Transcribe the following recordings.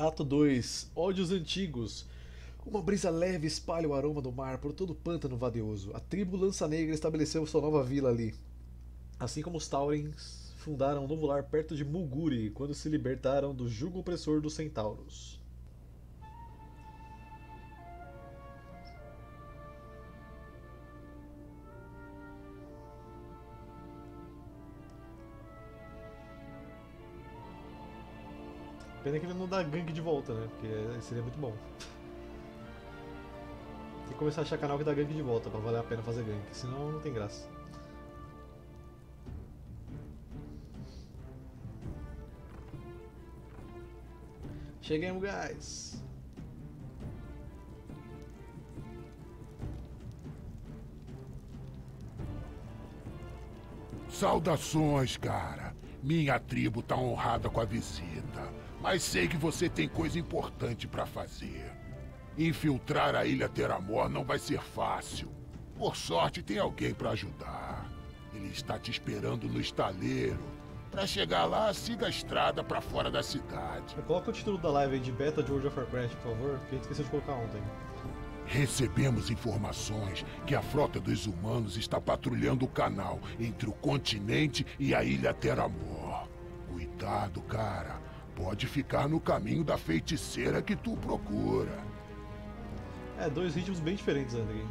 Ato 2 Ódios Antigos. Uma brisa leve espalha o aroma do mar por todo o pântano vadeoso. A tribo Lança Negra estabeleceu sua nova vila ali. Assim como os Taurens fundaram um novo lar perto de Mulguri quando se libertaram do jugo opressor dos Centauros. Pena que ele não dá gank de volta, né? Porque seria muito bom. Tem que começar a achar canal que dá gank de volta pra valer a pena fazer gank, senão não tem graça. Chegamos, guys! Saudações, cara. Minha tribo tá honrada com a visita. Mas sei que você tem coisa importante para fazer. Infiltrar a Ilha Teramor não vai ser fácil. Por sorte, tem alguém para ajudar. Ele está te esperando no estaleiro. Para chegar lá, siga a estrada para fora da cidade. Coloca o título da live aí de beta de World of Warcraft, por favor, que a gente esqueceu de colocar ontem. Recebemos informações que a frota dos humanos está patrulhando o canal entre o continente e a Ilha Teramor. Cuidado, cara pode ficar no caminho da feiticeira que tu procura. É, dois ritmos bem diferentes, André.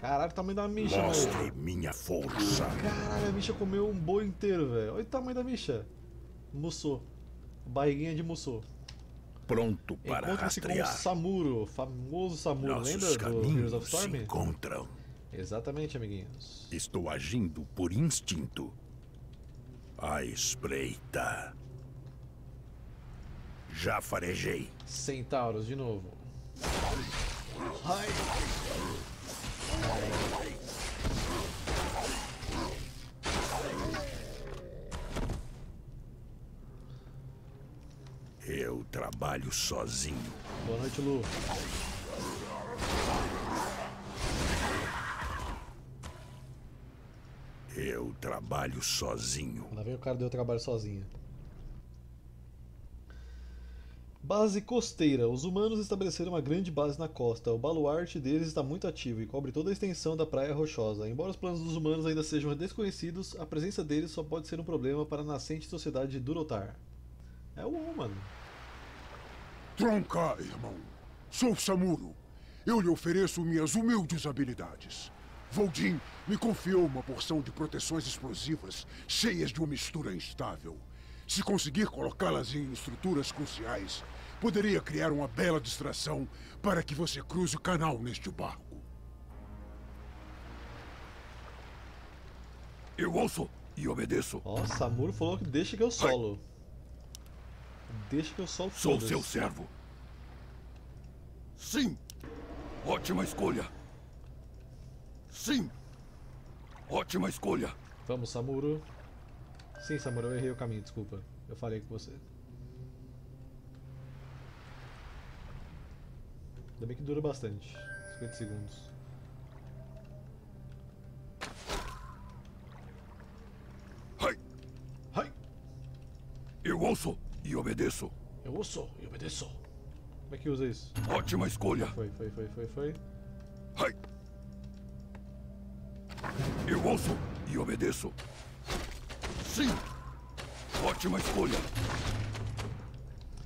Caralho, o tamanho da micha, velho. Mostre minha força. Caralho, a micha comeu um boi inteiro, velho. Olha o tamanho da micha. Mussou. Barriguinha de mussou. Pronto para Encontra-se com o rastrear. Samuro, famoso Samuro. Nossos Lembra do caminhos Heroes of se encontram. Exatamente, amiguinhos. Estou agindo por instinto. À espreita. Já farejei. Centauros, de novo. Ai. Eu trabalho sozinho. Boa noite, Lu. Eu trabalho sozinho. Lá vem o cara deu trabalho sozinho. Base costeira. Os humanos estabeleceram uma grande base na costa. O baluarte deles está muito ativo e cobre toda a extensão da praia rochosa. Embora os planos dos humanos ainda sejam desconhecidos, a presença deles só pode ser um problema para a nascente sociedade de Durotar. É o humano. Tronca, irmão. Sou Samuro. Eu lhe ofereço minhas humildes habilidades. Voldin me confiou uma porção de proteções explosivas cheias de uma mistura instável. Se conseguir colocá-las em estruturas cruciais, poderia criar uma bela distração para que você cruze o canal neste barco. Eu ouço e obedeço. Ó, Samuro falou que deixa que eu solo. Deixa que eu solo Sou seu servo. Sim. Ótima escolha. Sim. Ótima escolha. Vamos, Samuro. Sim, Samuro, eu errei o caminho, desculpa. Eu falei com você. Ainda bem que dura bastante. 50 segundos. Hai. Hai! Eu ouço e obedeço. Eu ouço e obedeço. Como é que usa isso? Ótima escolha. Foi, foi, foi, foi, foi. Hai. Eu ouço e obedeço. Sim. Ótima escolha.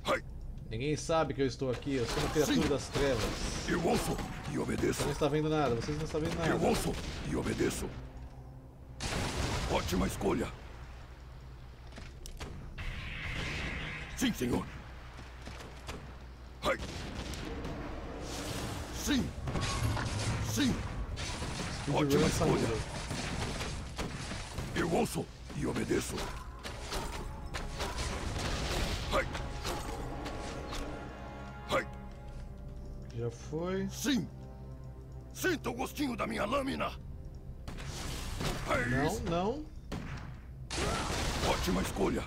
Hai. Ninguém sabe que eu estou aqui, eu sou uma criatura Sim. das trevas. Eu ouço e obedeço. Você não está vendo nada, vocês não estão vendo nada. Eu ouço e obedeço. Ótima escolha. Sim, senhor. Hai. Sim. Sim. Ótima escolha. Samuro. Eu ouço e obedeço. Hai. Hai. Já foi. Sim. Sinta o gostinho da minha lâmina. Hai. Não, não. Ótima escolha.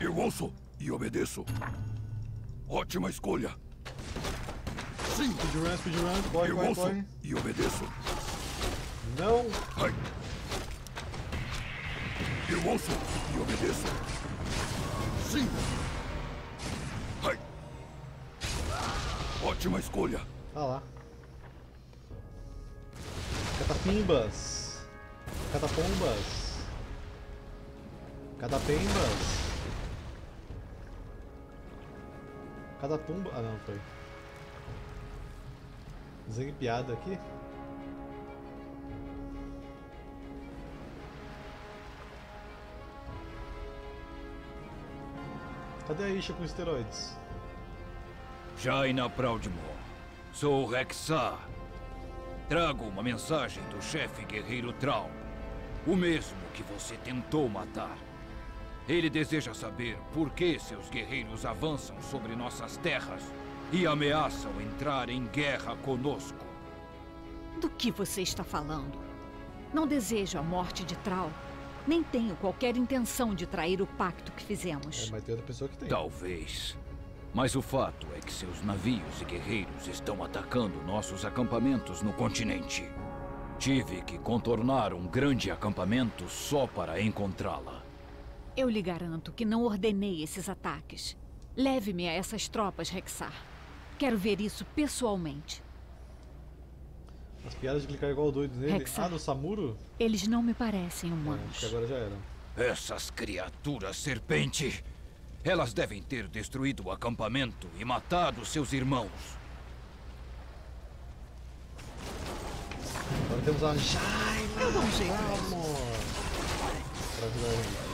Eu ouço e obedeço. Ótima escolha. Sim, Speedrun, speedrun, corre, eu ouço e obedeço. Não! Ai. Eu ouço e obedeço. Sim. Ai. Ótima escolha. Ah lá. Catapimbas. Catapombas. Catapembas. Catapumba. Ah não, foi. Desenho piada aqui. Cadê a Isha com esteroides? Jaina Proudmore. Sou Rexar. Trago uma mensagem do chefe guerreiro Trau. O mesmo que você tentou matar. Ele deseja saber por que seus guerreiros avançam sobre nossas terras e ameaçam entrar em guerra conosco. Do que você está falando? Não desejo a morte de Trau. Nem tenho qualquer intenção de trair o pacto que É, fizemos. mas tem outra pessoa que tem. Talvez. Mas o fato é que seus navios e guerreiros estão atacando nossos acampamentos no continente. Tive que contornar um grande acampamento só para encontrá-la. Eu lhe garanto que não ordenei esses ataques. Leve-me a essas tropas, Rexar. Quero ver isso pessoalmente. As piadas de clicar igual doido nele. Hexa. Ah, no Samuro? Eles não me parecem acho humanos. que agora já era. Essas criaturas serpente. Elas devem ter destruído o acampamento e matado seus irmãos. Agora temos a Jaina. Eu um jeito Amor. Pra ajudar ele.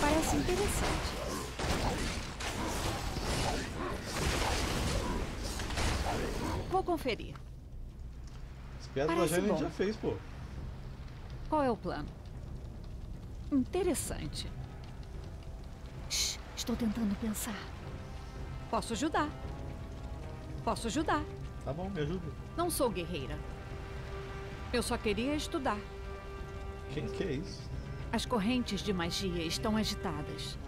Parece interessante. Vou conferir. As piadas Parece da bom. já fez, pô. Qual é o plano? Interessante. Shh, estou tentando pensar. Posso ajudar. Posso ajudar. Tá bom, me ajuda. Não sou guerreira. Eu só queria estudar. Quem que é isso? As correntes de magia estão agitadas.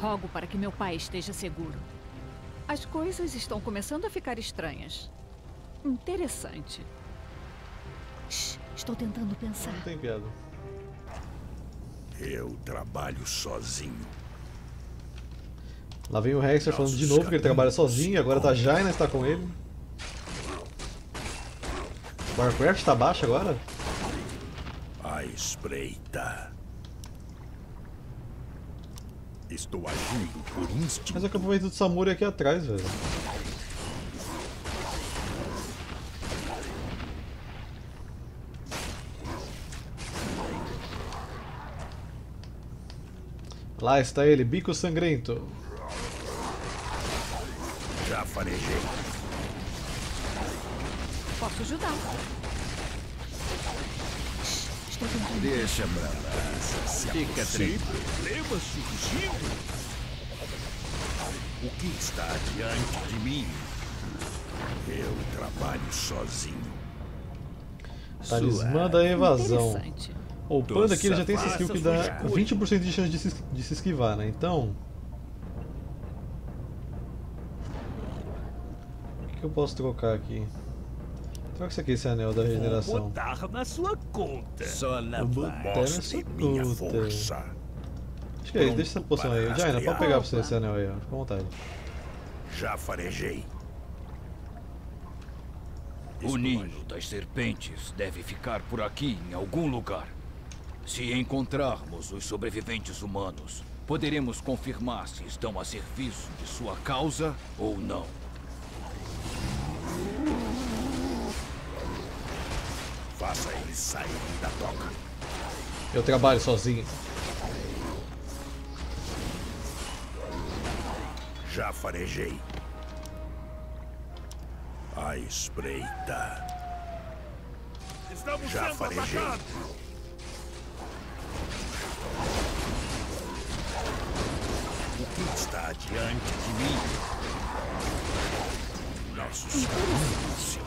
Rogo para que meu pai esteja seguro. As coisas estão começando a ficar estranhas. Interessante. Shh, estou tentando pensar. Não tem piada. Eu trabalho sozinho. Lá vem o Hexer falando de novo que ele trabalha sozinho, agora tá a Jaina está com ele. Warcraft tá baixo agora? A espreita. Estou agindo por instinto. Mas o acampamento do Samuro é aqui atrás, velho. Lá está ele, bico sangrento. Já farejei. Posso ajudar. Shh, estou tentando. Deixa pra lá. Fica tranquilo. Problema surgindo? O que está diante de mim? Eu trabalho sozinho. Talismã da evasão. O Panda aqui ele já tem Faça skill que dá escolha. 20% de chance de se, de se esquivar, né? Então. O que, que eu posso trocar aqui? Troca isso aqui, esse anel da regeneração. botar na sua conta. Só na Mostre minha puta. força. Acho que é isso, deixa essa poção aí. Jaina, pode pegar pra você esse anel aí, ó. Fica à vontade. Já farejei. O ninho das serpentes deve ficar por aqui em algum lugar. Se encontrarmos os sobreviventes humanos, poderemos confirmar se estão a serviço de sua causa ou não. Faça eles saírem da toca. Eu trabalho sozinho. Já farejei. A espreita. Estamos Já sendo farejei. atacados. O que está diante de mim? Nossos caminhos se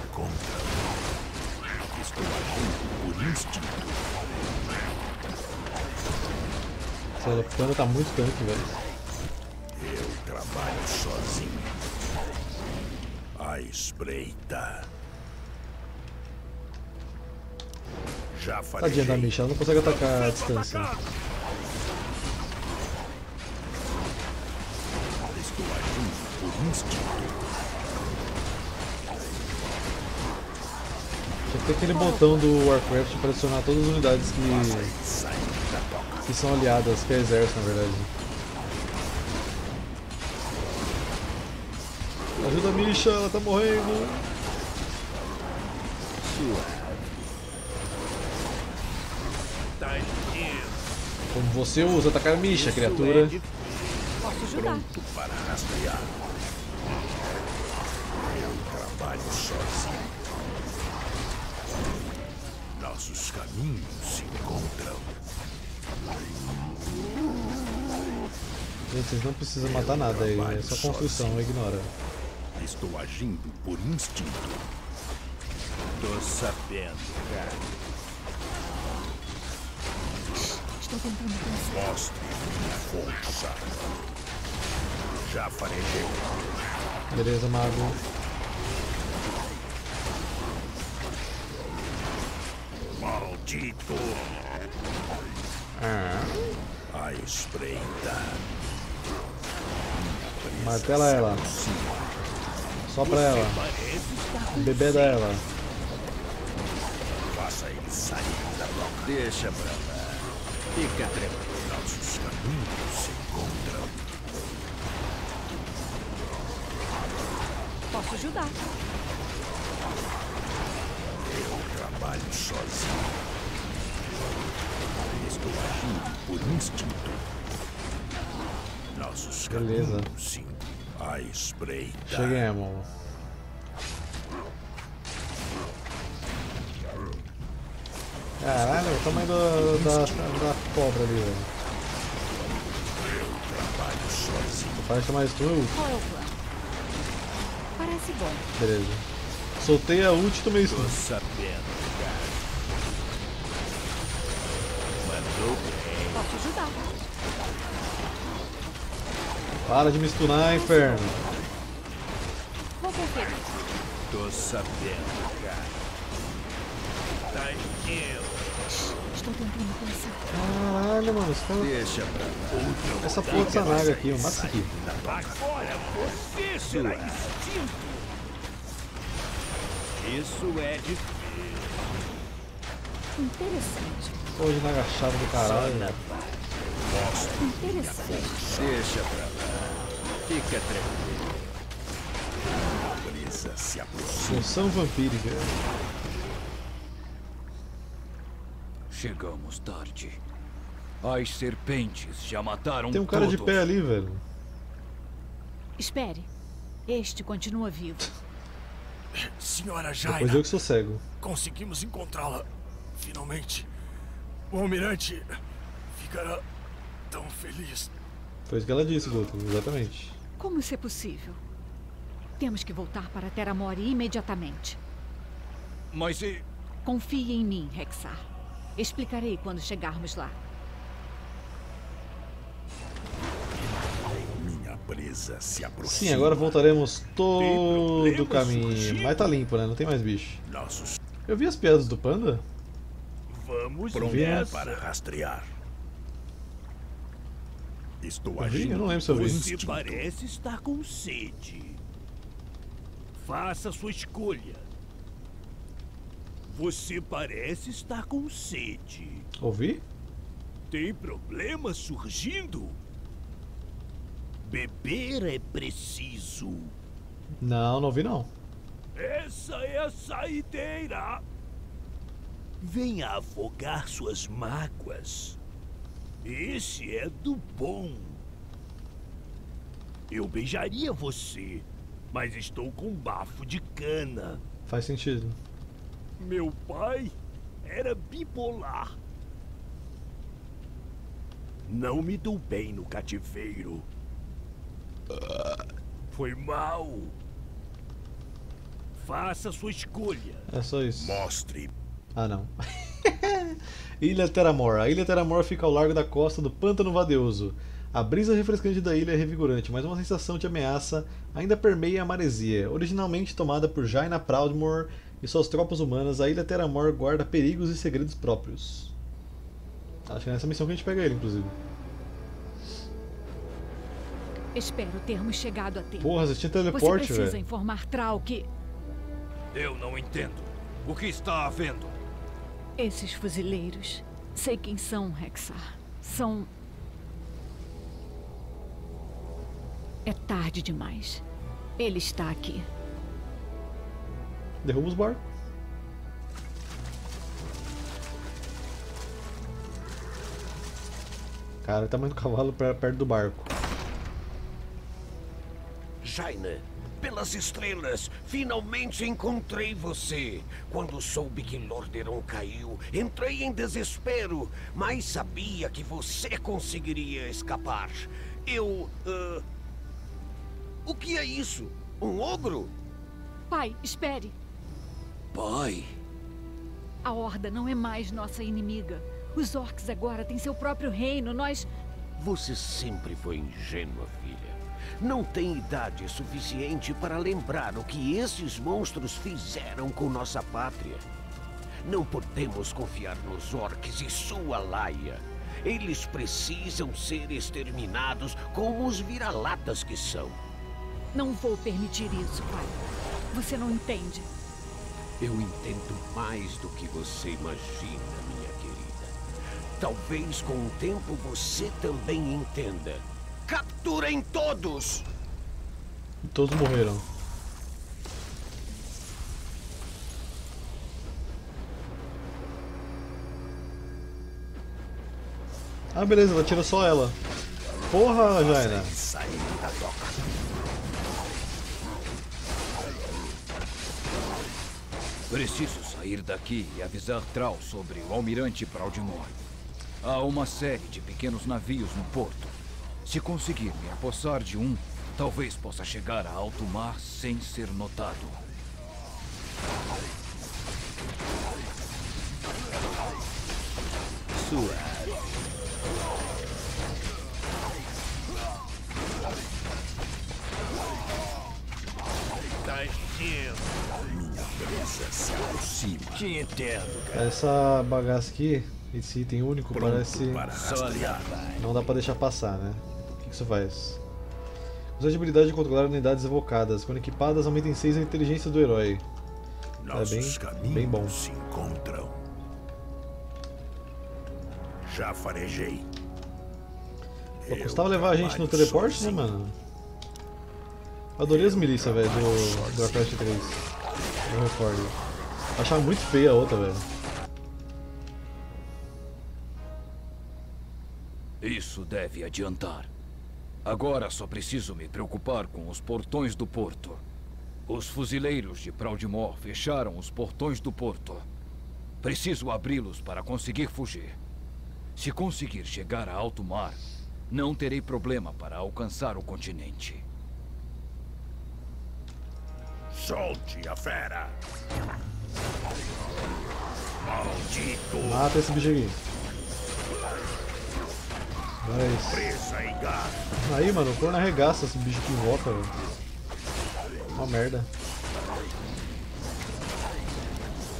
Essa Panda tá muito tanque, velho. Eu trabalho sozinho. A espreita. Já Tadinha da. Misha, ela não consegue atacar a distância. Ter aquele botão do Warcraft para adicionar todas as unidades que, que são aliadas, que é exército na verdade. Ajuda a Misha, ela tá morrendo. Como você usa atacar a Misha, criatura. Posso ajudar. Para rastrear. Eu trabalho sozinho. Nossos caminhos se encontram. Gente, vocês não precisam matar nada aí, é só construção, ignora. Estou agindo por instinto. Tô sabendo, cara. Estou tentando pensar. Mostre minha força. Já farejei. Beleza, mago. Maldito. Ah, A espreita. martela ela. Sopra ela. Bebeda ela. Faça ele sair da toca. Deixa pra lá. Fica tranquilo. Nossos caminhos se encontram. Posso ajudar. Eu trabalho sozinho. Estou agindo por instinto. Nossos Beleza. encontram. A espreita. Cheguemos. Caralho, o tamanho do- da, da cobra ali, velho. É o plano? Parece bom. Beleza. Soltei a ult e tomei stun. Para de me stunar, inferno. Vou. Tô sabendo, cara. Tadinho. Estou tentando pensar. Caralho, mano. Essa, Deixa pra lá. essa porra dessa naga aqui, ó. Mata isso aqui. Agora você será extinto. Isso é difícil. Interessante. Naga chata do caralho. Interessante. Deixa pra lá. Fica tranquilo. A brisa se aproxima. Função vampírica. Chegamos tarde. As serpentes já mataram Tem um cara de todos. pé ali, velho. Espere. Este continua vivo. Senhora Depois Jaina, eu que sou cego. conseguimos encontrá-la. Finalmente. O almirante ficará tão feliz. Foi isso que ela disse, Guto. Exatamente. Como isso é possível? Temos que voltar para Terra Mori imediatamente. Mas e... Confie em mim, Rexar. Explicarei quando chegarmos lá. Minha presa se aproxima. Sim, agora voltaremos todo o caminho. Mas tá limpo, né? Não tem mais bicho. Nossos Eu vi as piadas do panda? Vamos nessa. para rastrear. Estou agindo. Eu não lembro se eu vi. por Você instinto. parece estar com sede. Faça sua escolha. Você parece estar com sede. Ouvi? Tem problema surgindo? Beber é preciso. Não, não ouvi não. Essa é a saideira. Venha afogar suas mágoas. Esse é do bom. Eu beijaria você, mas estou com bafo de cana. Faz sentido. Meu pai era bipolar. Não me dou bem no cativeiro. Foi mal. Faça sua escolha. É só isso. Mostre. Ah, não. ilha Teramor. A Ilha Teramor fica ao largo da costa do Pântano Vadeoso. A brisa refrescante da ilha é revigorante, mas uma sensação de ameaça ainda permeia a maresia. Originalmente tomada por Jaina Proudmoore e suas tropas humanas, a Ilha Teramor guarda perigos e segredos próprios. Acho que é nessa missão que a gente pega ele, inclusive. Espero termos chegado a tempo. Porra, você tinha Você teleporte, precisa velho. informar Trau que Eu não entendo. O que está havendo? Esses fuzileiros, sei quem são, Rexar. São. É tarde demais. Ele está aqui. Derruba os barcos. Cara, o tamanho do cavalo pra- perto do barco. Jaina, pelas estrelas, finalmente encontrei você. Quando soube que Lorderon caiu, entrei em desespero, mas sabia que você conseguiria escapar. Eu. ah, O que é isso? Um ogro? Pai, espere. Pai. A Horda não é mais nossa inimiga. Os orcs agora têm seu próprio reino. Nós. Você sempre foi ingênua, filha. Não tem idade suficiente para lembrar o que esses monstros fizeram com nossa pátria. Não podemos confiar nos orcs e sua laia. Eles precisam ser exterminados como os vira-latas que são. Não vou permitir isso, pai. Você não entende. Eu entendo mais do que você imagina, minha querida. Talvez com o tempo você também entenda. Capturem todos! Todos morreram. Ah, beleza, ela tira só ela. Porra, Jaina. Preciso sair daqui e avisar Trau sobre o almirante Praudimor. Há uma série de pequenos navios no porto. Se conseguir me apossar de um, talvez possa chegar a alto mar sem ser notado. Suave. Tá. Te entendo, cara. Essa bagaça aqui, esse item único, parece. lá vai. Não dá pra deixar passar, né? O que, que isso faz? Usa a habilidade de controlar unidades evocadas. Quando equipadas, aumenta em 6 a inteligência do herói. Nossos bem- caminhos bem bom. se encontram. Já farejei. Pô, custava levar a gente no teleporte, né, mano? Adorei as milícias, velho, do, do Warcraft 3. Eu recordo. Achava muito feia a outra, velho. Isso deve adiantar. Agora só preciso me preocupar com os portões do porto. Os fuzileiros de Praudimor fecharam os portões do porto. Preciso abri-los para conseguir fugir. Se conseguir chegar a alto mar, não terei problema para alcançar o continente. Solte a fera. Maldito. Mata esse bicho aqui. Gás. Aí, mano, o corno arregaça esse bicho aqui em volta, velho. Uma merda.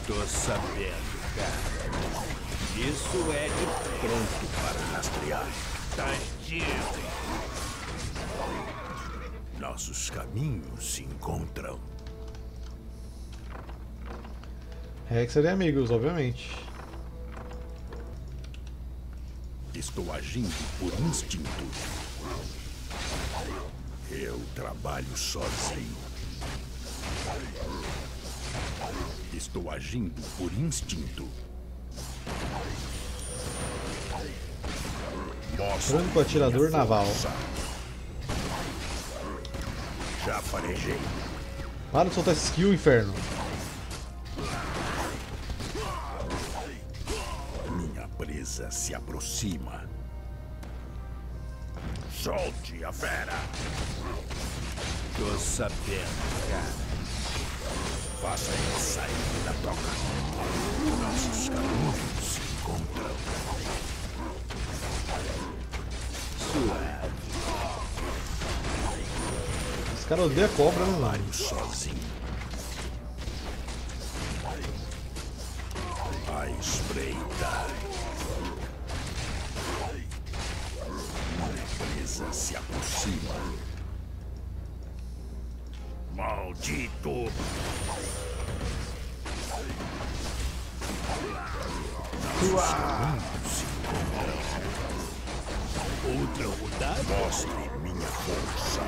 Tô sabendo, cara. Isso é de Pronto para rastrear. tá enchendo. Nossos caminhos se encontram. Hexer e amigos, obviamente. Estou agindo por instinto. Eu trabalho sozinho. Estou agindo por instinto. Franco atirador naval. Já farejei. Para de soltar esse skill, inferno. Presa se aproxima. Solte a fera. Tô sabendo, cara. Faça ele sair da toca. Nossos caminhos se encontram. Suave. Esse cara odeia cobra, né? Trabalho sozinho. A espreita. Se aproxima. Maldito! Outra rodada? Mostre minha força.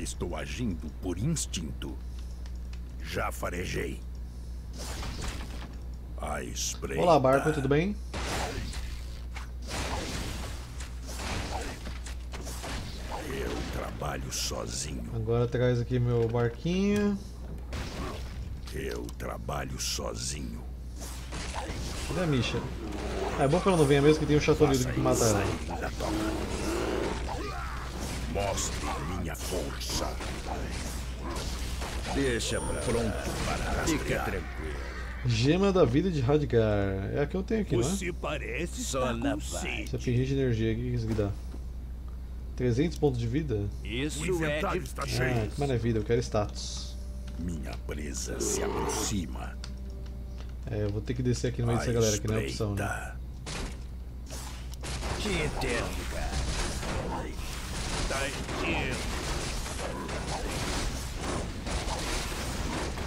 Estou agindo por instinto. Já farejei. Espreita. Olá, barco, tudo bem? Eu trabalho sozinho. Agora traz aqui meu barquinho. Eu trabalho sozinho. Cadê a Misha? Ah, é bom que ela não venha mesmo que tem um chatonido que mata ela. Mostre minha força. Deixa pra Pronto para Fica tranquilo. Gema da vida de Radgar. É a que eu tenho aqui, não é? Você parece Só na sede. Você pingente de energia, o que isso aqui dá? 300 pontos de vida? Isso é de... está Ah, cheio. que é vida, eu quero status. Minha presa se aproxima. É, eu vou ter que descer aqui no meio dessa galera, que não é opção, né? espreita. Que eterno, cara. Tadinho.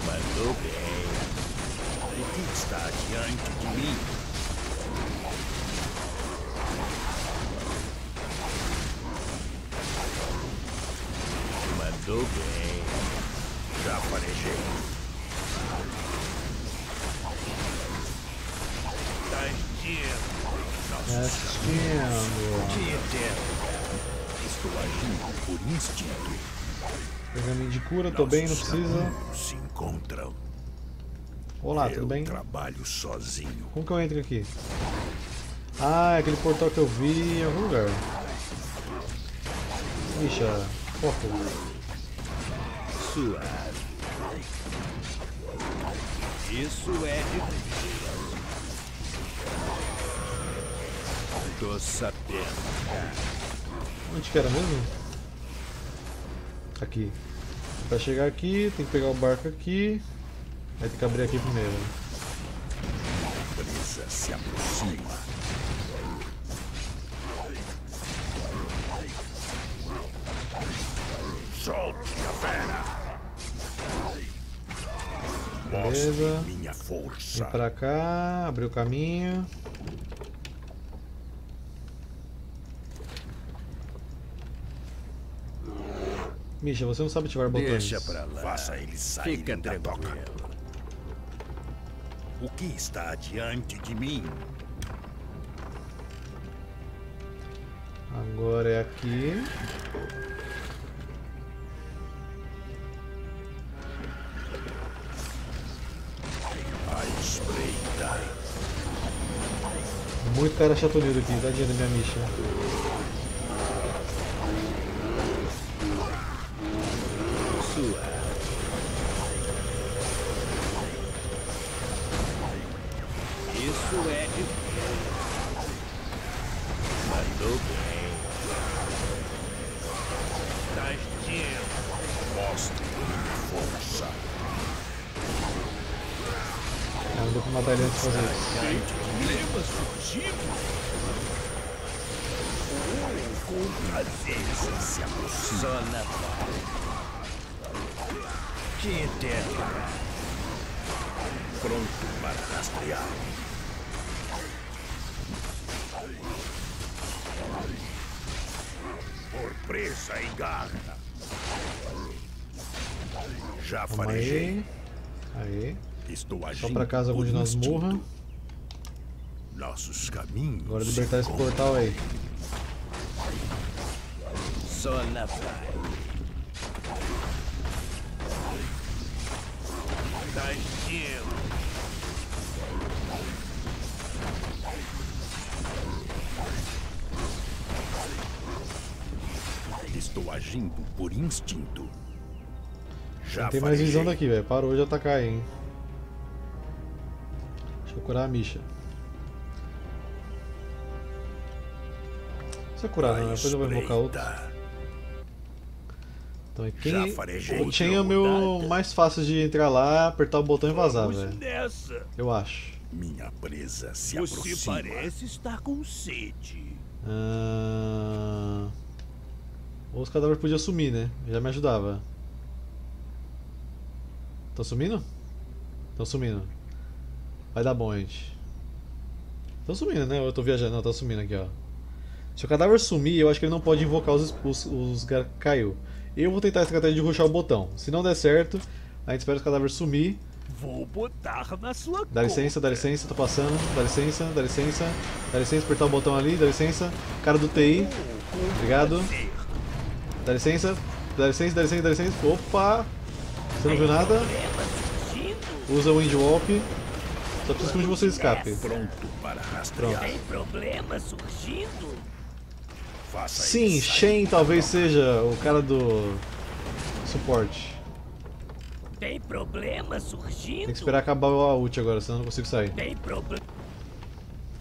Mandou bem. Que está diante de mim? Mandou bem. Já farejei. Assistindo. Que eterno. Estou agindo por instinto. Pergaminho de cura, tô bem, não precisa. Se encontram. Olá, eu tudo bem? trabalho sozinho. Como que eu entro aqui? Ah, é aquele portal que eu vi em algum lugar. Misha, foco. Suave. Isso é de... Tô sabendo. Onde que era mesmo? Aqui. Pra chegar aqui, tem que pegar o barco aqui. Aí tem que abrir aqui primeiro. Presa se aproxima. Solte a fera. Beleza. minha força. Vem pra cá, abrir o caminho. Misha, você não sabe ativar botões. Deixa pra lá. Faça eles saírem Fica da toca. O que está diante de mim? Agora é aqui. A espreita. Muito cara chatonido aqui, tadinha da minha Misha. Agindo pra casa por onde nós morra. Nossos caminhos. Agora libertar esse portal aí. Só na paz. Tadinho. Estou agindo por instinto. Já Não tem mais visão daqui, velho. Parou de atacar aí, hein. Deixa eu curar a Misha. Não precisa curar, não. Depois eu vou invocar outro. Então, Já quem... o Chen é o meu mais fácil de entrar lá, apertar o botão e vazar, velho. Eu acho. Minha presa se Você aproxima. parece estar com sede. Ah... Ou os cadáveres podiam sumir, né? Já me ajudava. Estão sumindo? Estão sumindo. Vai dar bom, gente. Estão sumindo, né? Eu tô viajando? Não, tá sumindo aqui, ó. Se o cadáver sumir, eu acho que ele não pode invocar os, os, os caiu. Eu vou tentar a estratégia de ruxar o botão. Se não der certo, a gente espera os cadáveres sumir. Vou botar na sua Dá licença, dá licença, tô passando. Dá licença, dá licença. Dá licença, apertar o botão ali, dá licença. Cara do TI, obrigado. Dá licença, dá licença, dá licença, dá licença. Opa! Você não viu nada? Usa o Windwalk. Só preciso que de vocês escape. Pronto para rastrear. Pronto. Tem problema surgindo? Sim. Shen talvez seja o cara do suporte. Tem problema surgindo? Tem que esperar acabar a ult agora, senão eu não consigo sair. Tem problema.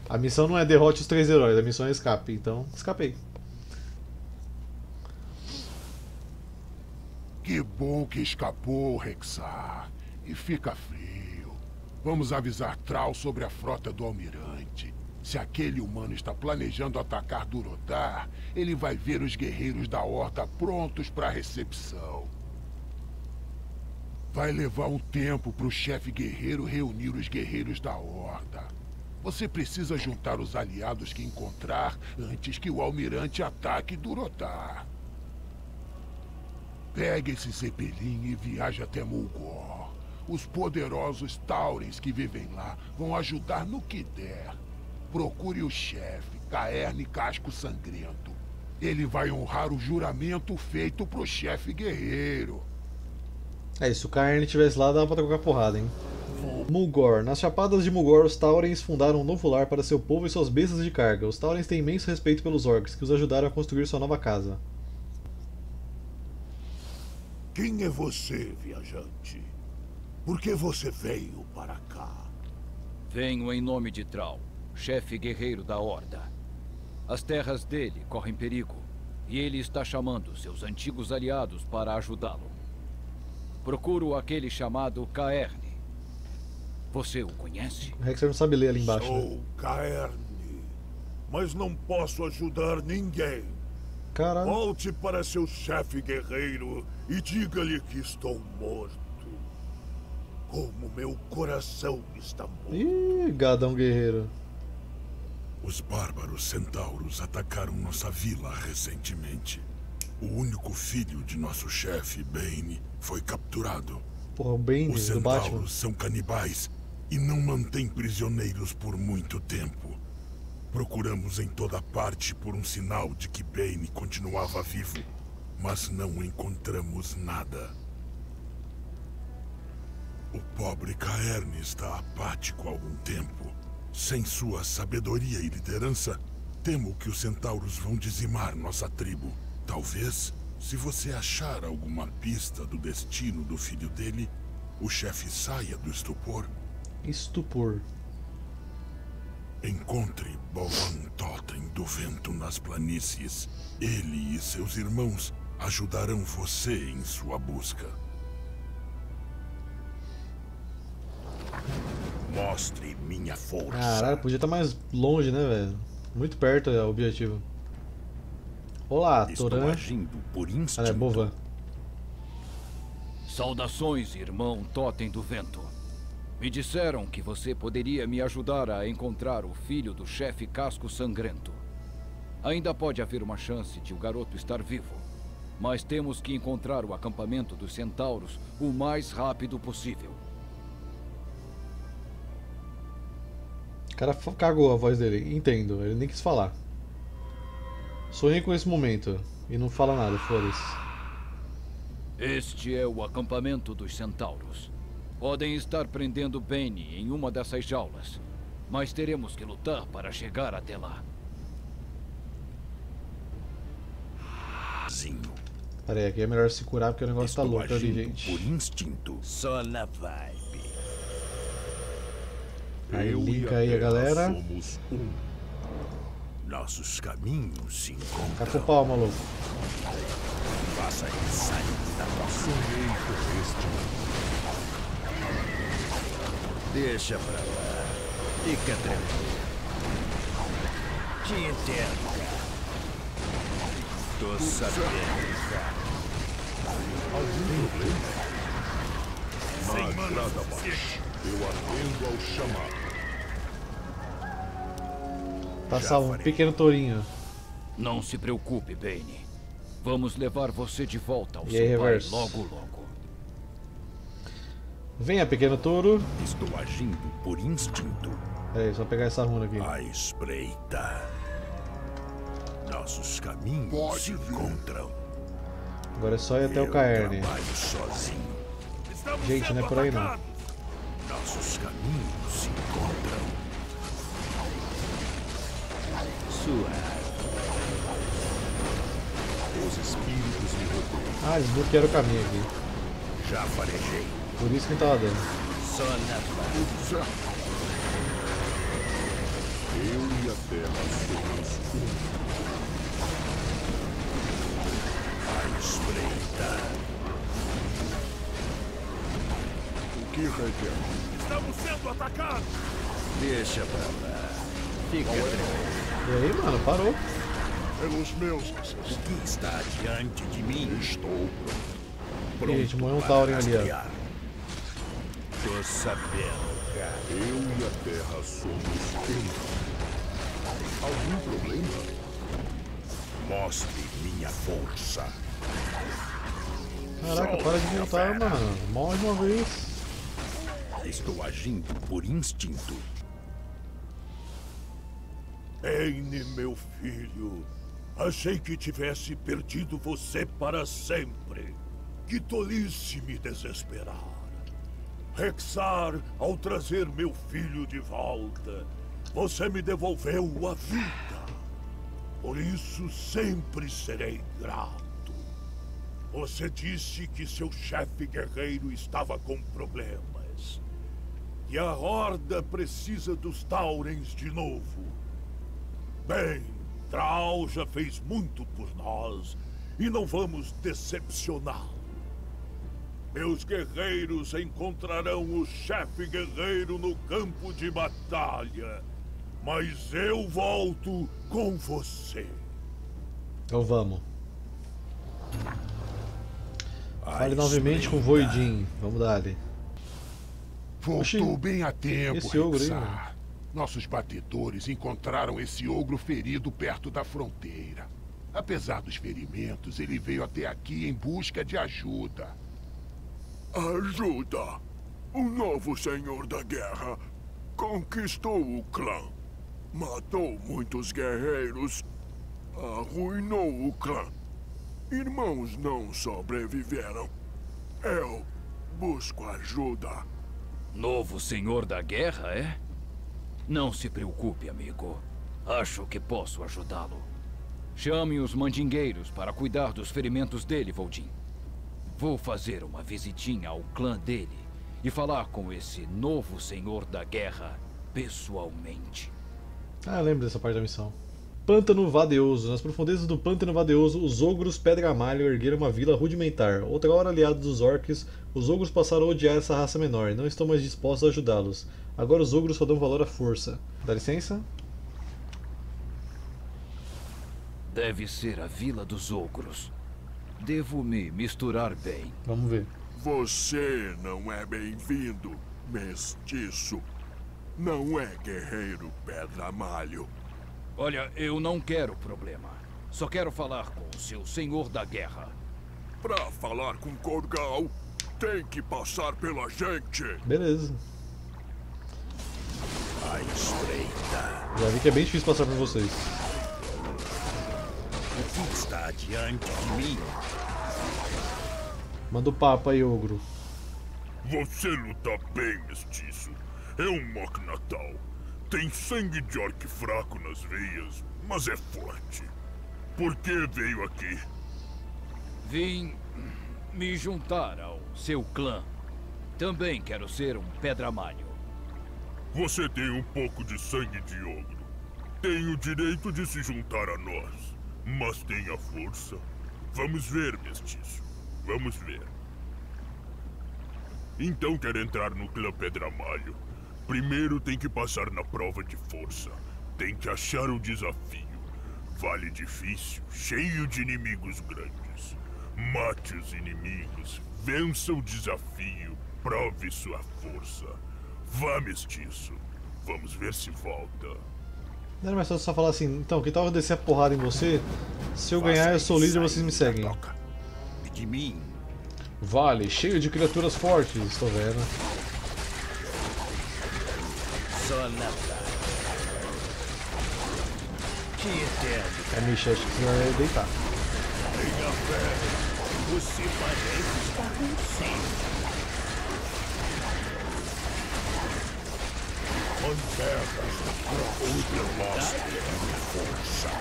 A missão não é derrote os três heróis, a missão é escape, então escapei. Que bom que escapou, Rexar. E fica frio. Vamos avisar Trau sobre a frota do Almirante. Se aquele humano está planejando atacar Durotar, ele vai ver os guerreiros da Horta prontos para a recepção. Vai levar um tempo para o chefe guerreiro reunir os guerreiros da Horda. Você precisa juntar os aliados que encontrar antes que o Almirante ataque Durotar. Pegue esse Zeppelin e viaje até Mulgore. Os poderosos Taurens que vivem lá vão ajudar no que der. Procure o chefe, Caerne Casco Sangrento. Ele vai honrar o juramento feito pro chefe guerreiro. É, se o Cairn estivesse lá, dava pra trocar porrada, hein? Mulgore. Nas chapadas de Mulgore, os Taurens fundaram um novo lar para seu povo e suas bestas de carga. Os Taurens têm imenso respeito pelos orcs, que os ajudaram a construir sua nova casa. Quem é você, viajante? Por que você veio para cá? Venho em nome de Trau, chefe guerreiro da Horda. As terras dele correm perigo, e ele está chamando seus antigos aliados para ajudá-lo. Procuro aquele chamado Caerne. Você o conhece? O Rexer não sabe ler ali embaixo, né? Sou Caerne, mas não posso ajudar ninguém. Caralho. Volte para seu chefe guerreiro e diga-lhe que estou morto. Como meu coração está morto. Ih, gadão guerreiro. Os bárbaros centauros atacaram nossa vila recentemente. O único filho de nosso chefe, Bane, foi capturado. Porra, o Bane Os centauros são canibais e não mantêm prisioneiros por muito tempo. Procuramos em toda parte por um sinal de que Bane continuava vivo, mas não encontramos nada. O pobre Caerne está apático há algum tempo. Sem sua sabedoria e liderança, temo que os centauros vão dizimar nossa tribo. Talvez, se você achar alguma pista do destino do filho dele, o chefe saia do estupor. Estupor. Encontre Bovan Totem do Vento nas planícies. Ele e seus irmãos ajudarão você em sua busca. Mostre minha força. Caralho, podia estar mais longe, né, velho? Muito perto é o objetivo. Olá, Estou Toran. agindo por instinto. Ah, é Bovan. Saudações, irmão Totem do Vento. Me disseram que você poderia me ajudar a encontrar o filho do chefe Casco Sangrento. Ainda pode haver uma chance de o garoto estar vivo, mas temos que encontrar o acampamento dos centauros o mais rápido possível. Cara cagou a voz dele. Entendo, ele nem quis falar. Sonhei com esse momento. E não fala nada, foda-se. Este é o acampamento dos centauros. Podem estar prendendo Bane em uma dessas jaulas, mas teremos que lutar para chegar até lá. Zinho. Pera aí, aqui é melhor se curar porque o negócio tá Estou louco ali, gente. por instinto. Só na vibe. Aí, linka aí a galera. Somos um. Nossos caminhos se encontram. Caca o pau, maluco. Faça ele sair da tua Deixa pra lá. Fica tranquilo. Te entendo, cara. Tô sabendo, cara. Algum problema? Mas nada mais. Eu atendo ao chamado. Salvo um pequeno tourinho. Não se preocupe, Bane. Vamos levar você de volta ao E seu aí, pai Reverse? logo logo. Venha, pequeno touro. Estou agindo por instinto. Peraí, só pegar essa runa aqui. A espreita. Nossos caminhos Pode se vir. encontram. Agora é só ir até Eu o Caerne. Gente, não é por aí não. Nossos caminhos se encontram. Suave. Os espíritos me rodeiam. Ah, eles bloquearam o caminho aqui. Já farejei. Por isso que não tava dando. Só na paz. Eu e a Terra somos um. A espreita. O que requer? Estamos sendo atacados. Deixa pra lá. Fica tranquilo. E aí, mano, parou. Pelos meus O que está diante de mim? Estou Pronto gente, morreu um Tauren ali, ó. Tô sabendo, cara. Eu e a Terra somos um. Algum problema? Mostre minha força. Caraca, para de voltar, mano. Morre uma vez. Estou agindo por instinto. Aine, meu filho. Achei que tivesse perdido você para sempre. Que tolice me desesperar. Rexar, ao trazer meu filho de volta, você me devolveu a vida. Por isso sempre serei grato. Você disse que seu chefe guerreiro estava com problemas. E a Horda precisa dos Taurens de novo. Bem, Trau já fez muito por nós e não vamos decepcioná-lo. Meus guerreiros encontrarão o chefe guerreiro no campo de batalha. Mas eu volto com você. Então vamos. Fale novamente com o. Voidin. Vamos dar ali. Voltou Oxi, bem a tempo, esse ogro aí, Rexar. Nossos batedores encontraram esse ogro ferido perto da fronteira. Apesar dos ferimentos, ele veio até aqui em busca de ajuda. Ajuda! O novo senhor da guerra conquistou o clã. Matou muitos guerreiros. Arruinou o clã. Irmãos não sobreviveram. Eu busco ajuda. Novo senhor da guerra, é? Não se preocupe, amigo. Acho que posso ajudá-lo. Chame os mandingueiros para cuidar dos ferimentos dele, Voldin. Vou fazer uma visitinha ao clã dele e falar com esse novo senhor da guerra pessoalmente. Ah, lembro dessa parte da missão. Pântano Vadeoso. Nas profundezas do Pântano Vadeoso, os ogros Pedra-Malho ergueram uma vila rudimentar. Outra hora aliados dos orcs, os ogros passaram a odiar essa raça menor e não estão mais dispostos a ajudá-los. Agora os ogros só dão valor à força. Dá licença? Deve ser a Vila dos Ogros. Devo me misturar bem. Vamos ver. Você não é bem-vindo, mestiço. Não é guerreiro pedra-malho. Olha, eu não quero problema. Só quero falar com o seu senhor da guerra. Pra falar com Corgal, tem que passar pela gente. Beleza. Já vi que é bem difícil passar por vocês. O que está diante de mim? Manda o papo aí, ogro. Você luta bem, mestiço. É um Moknatal. Tem sangue de orc fraco nas veias, mas é forte. Por que veio aqui? Vim me juntar ao seu clã. Também quero ser um pedra-malho. Você tem um pouco de sangue de ogro. Tem o direito de se juntar a nós. Mas tem a força. Vamos ver, mestiço. Vamos ver. Então quer entrar no clã Pedramalho. Primeiro tem que passar na prova de força. Tem que achar o desafio. Vale difícil, cheio de inimigos grandes. Mate os inimigos, vença o desafio, prove sua força. Vá, mestiço. Vamos ver se volta. Não era mais fácil só falar assim, então, que tal eu descer a porrada em você? Se eu ganhar, eu sou líder e vocês me seguem. De mim. Vale, cheio de criaturas fortes, estou vendo. Só nada. Te entendo. É, Misha, acho que você vai deitar. Tenha fé. Você parece estar Manterras para outra mostre de força.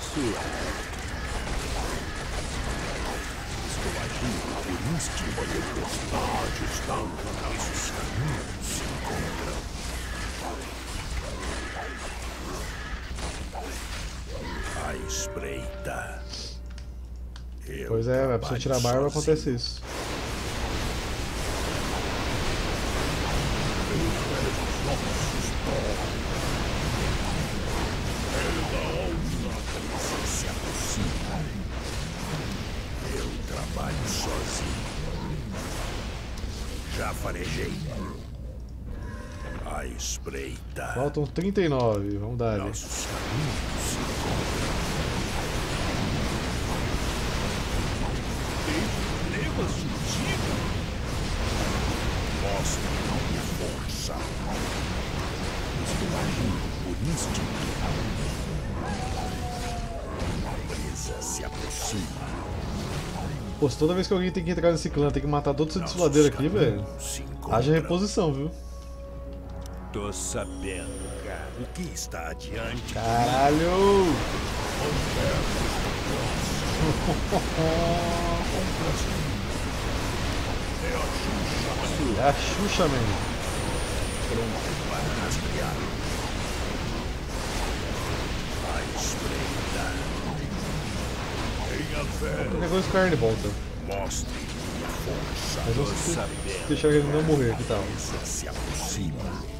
Sua. Estou agindo por instinto. A tempestade está nossos caminhos se encontram. A espreita. Pois é, a pessoa tirar a barba acontece isso. Espreita. Faltam 39, vamos dar ali. Nossos caminhos se encontram. Tem problemas força. Estou agindo por instinto. A presa se aproxima. Pô, se toda vez que alguém tem que entrar nesse clã tem que matar todos esses desfiladeiros aqui, velho. Haja reposição, viu? Tô sabendo, cara. O que está adiante? Caralho! É a Xuxa, mano. Pronto para rastrear. A espreita. Tenha fé. Qualquer coisa o carne volta. Mostre minha força. Mas vamos deixar ele não morrer, que tal? Se aproxima.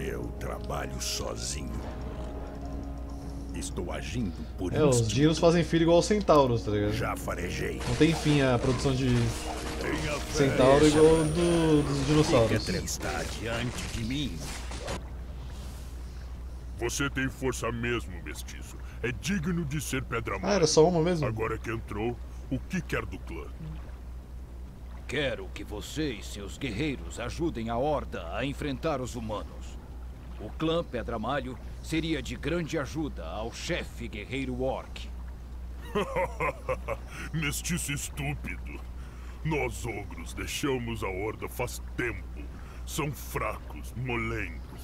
Eu trabalho sozinho. Estou agindo por É, os dinos fazem filho igual os centauros, tá ligado? Já farejei. Não tem fim a produção de centauro igual do, dos dinossauros. Está diante de mim? Você tem força mesmo, mestiço. É digno de ser pedra Ah, era só uma mesmo? Agora que entrou, o que quer do clã? Quero que você e seus guerreiros ajudem a Horda a enfrentar os humanos. O clã Pedramalho seria de grande ajuda ao chefe guerreiro Orc. Mestiço estúpido. Nós ogros deixamos a horda faz tempo. São fracos, molengos.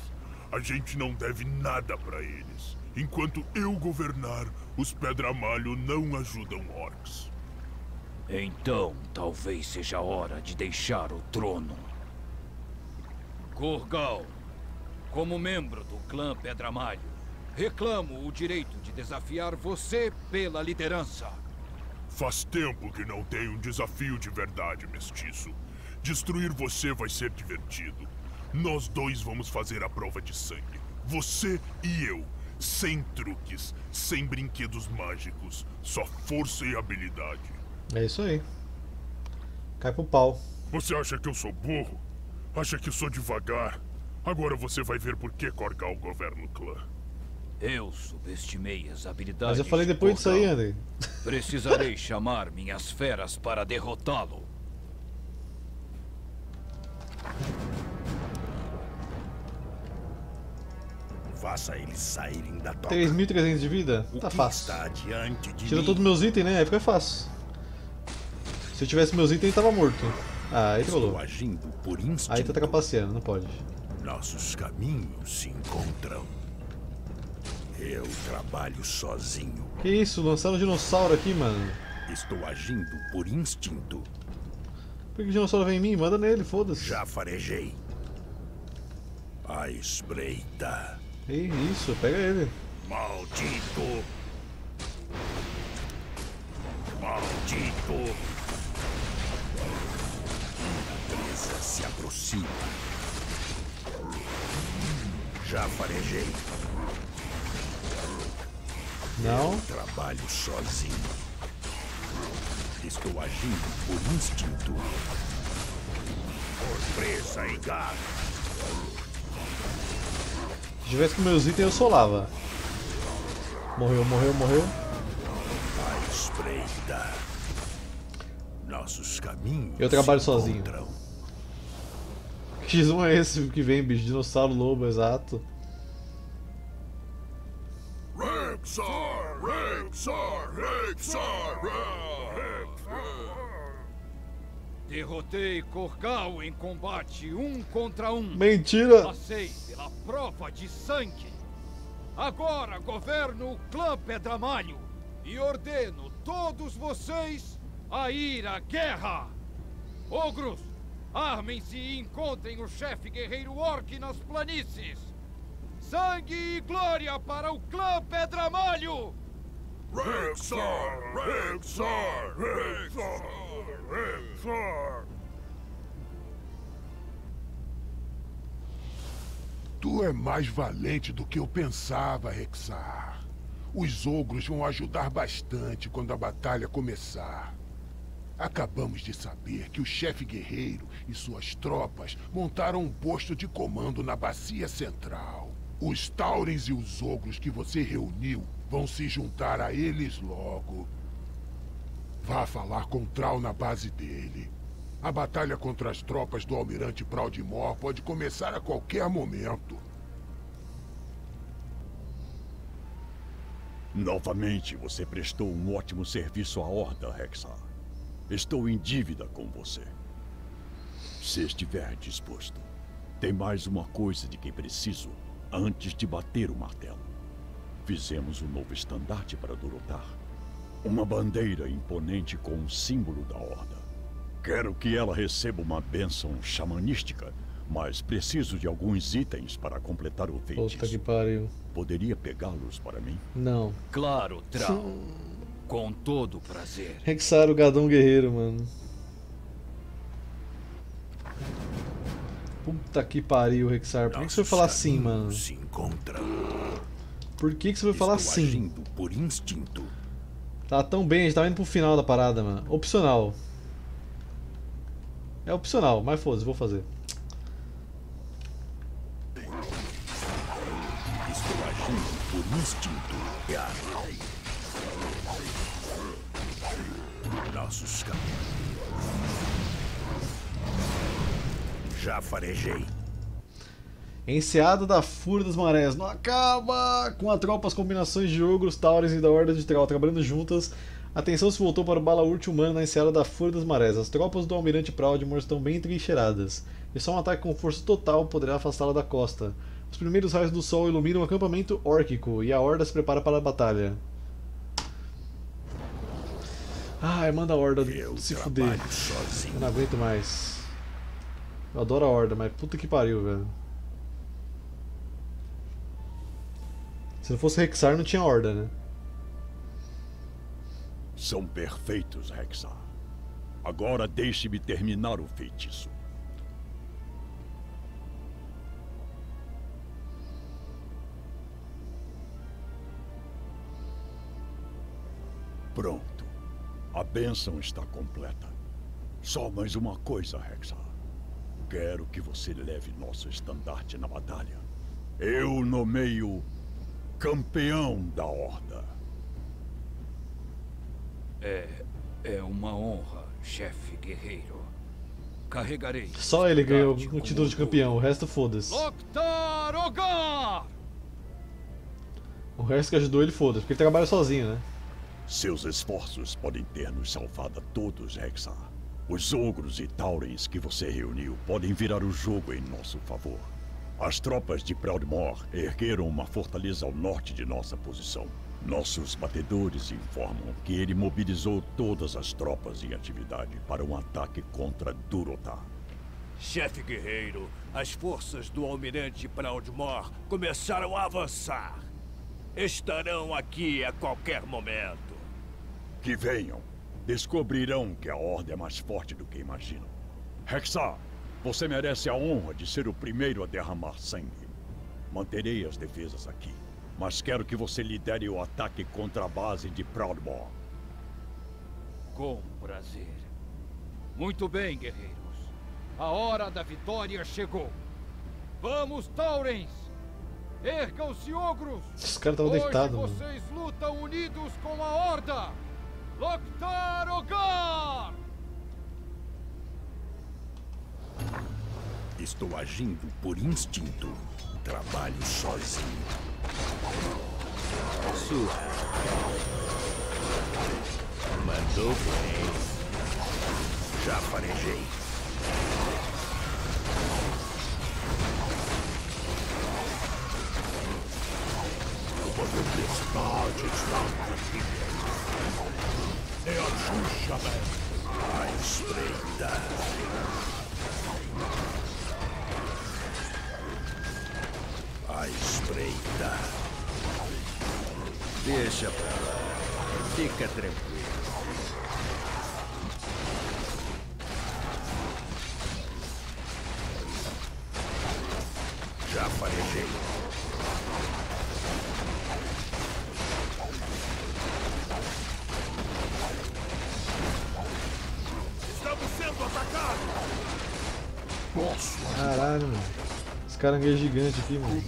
A gente não deve nada pra eles. Enquanto eu governar, os Pedramalho não ajudam orcs. Então, talvez seja hora de deixar o trono. Gorgal, como membro do clã Pedramalho, reclamo o direito de desafiar você pela liderança. Faz tempo que não tem um desafio de verdade, mestiço. Destruir você vai ser divertido. Nós dois vamos fazer a prova de sangue. Você e eu. Sem truques, sem brinquedos mágicos. Só força e habilidade. É isso aí. Cai pro pau. Você acha que eu sou burro? Acha que sou devagar? Agora você vai ver por que Corgal governa o clã. Eu subestimei as habilidades. Mas eu falei de depois disso aí. Andrei. Precisarei chamar minhas feras para derrotá-lo. Faça eles saírem da toca. 3.300 de vida? O Tá fácil. de Tirou todos meus itens, né? Aí fica fácil. Se eu tivesse meus itens, tava morto. Ah, aí Estou rolou. agindo por instinto. Aí tá trapaceando, não pode. Nossos caminhos se encontram. Eu trabalho sozinho. Que isso? Lançaram um dinossauro aqui, mano. Estou agindo por instinto. Por que o dinossauro vem em mim? Manda nele, foda-se. Já farejei. A espreita. Que isso, pega ele. Maldito! Maldito! A presa se aproxima. Já farejei. Não. Trabalho sozinho. Estou agindo por instinto. Presa e gado. Se tivesse com meus itens, eu solava. Morreu, morreu, morreu. A espreita. Nossos caminhos. Eu trabalho sozinho. encontram. X1 é esse que vem, bicho. Dinossauro lobo, exato. Rexar! Rexar! Rexar! Derrotei Corgal em combate um contra um. Mentira! Passei pela prova de sangue. Agora governo o clã Pedramalho e ordeno todos vocês a ir à guerra. Ogros, armem-se e encontrem o chefe guerreiro Orc nas planícies. Sangue e glória para o clã Pedramalho! Rexar! Rexar! Rexar! Rexar! Tu é mais valente do que eu pensava, Rexar. Os ogros vão ajudar bastante quando a batalha começar. Acabamos de saber que o chefe guerreiro e suas tropas montaram um posto de comando na Bacia Central. Os Taurens e os ogros que você reuniu vão se juntar a eles logo. Vá falar com Trau na base dele. A batalha contra as tropas do Almirante Proudmore pode começar a qualquer momento. Novamente você prestou um ótimo serviço à Horda, Rexar. Estou em dívida com você. Se estiver disposto, tem mais uma coisa de que preciso antes de bater o martelo. Fizemos um novo estandarte para Durotar. Uma bandeira imponente com o símbolo da Horda. Quero que ela receba uma bênção xamanística, mas preciso de alguns itens para completar o feitiço. Puta que pariu. Poderia pegá-los para mim? Não. Claro, Trau. Com todo prazer. Rexar, o gadão guerreiro, mano. Puta que pariu, Rexar. Por que, que você foi falar assim, mano? Se encontram. Por que, que você foi falar assim? agindo por instinto. Tá tão bem, a gente tava indo pro final da parada, mano. Opcional. É opcional, mas foda-se, vou fazer. Estou agindo por instinto. Já farejei. Enseada da Fúria das Marés. Não acaba! Com a tropa, as combinações de ogros, taurens e da Horda de Trau trabalhando juntas. A atenção se voltou para o Balaurt humano na enseada da Fúria das Marés. As tropas do Almirante Proudmore estão bem trincheiradas. E só um ataque com força total poderá afastá-la da costa. Os primeiros raios do sol iluminam o acampamento órquico e a Horda se prepara para a batalha. Ai, manda a Horda Eu se fuder. sozinho. Eu não aguento mais. Eu adoro a Horda, mas puta que pariu, velho. Se não fosse Rexar, não tinha Horda, né? São perfeitos, Rexar. Agora deixe-me terminar o feitiço. Pronto. A bênção está completa. Só mais uma coisa, Rexar. Quero que você leve nosso estandarte na batalha. Eu nomeio campeão da Horda. É, é uma honra, chefe guerreiro. Carregarei. Só ele ganhou o título de campeão, o resto foda-se. O resto que ajudou ele foda-se, porque ele trabalha sozinho, né? Seus esforços podem ter nos salvado a todos, Rexar. Os ogros e taurens que você reuniu podem virar o jogo em nosso favor. As tropas de Proudmore ergueram uma fortaleza ao norte de nossa posição. Nossos batedores informam que ele mobilizou todas as tropas em atividade para um ataque contra Durotar. Chefe guerreiro, as forças do Almirante Proudmore começaram a avançar. Estarão aqui a qualquer momento. Que venham. Descobrirão que a Ordem é mais forte do que imaginam. Rexar, você merece a honra de ser o primeiro a derramar sangue. Manterei as defesas aqui, mas quero que você lidere o ataque contra a base de Proudmoore. Com prazer. Muito bem, guerreiros. A hora da vitória chegou. Vamos, Taurens! Ergam-se, ogros! Os caras Hoje deitados, vocês lutam unidos com a Horda! Loktar Ogar! Estou agindo por instinto. Trabalho sozinho. Sua. Mandou bem. Já farejei. Uma tempestade está aqui. É a Xuxa, velho. A espreita. A espreita. Deixa pra lá. Fica tranquilo. Já farejei. Caralho, mano. Esse caranguejo gigante aqui, mano.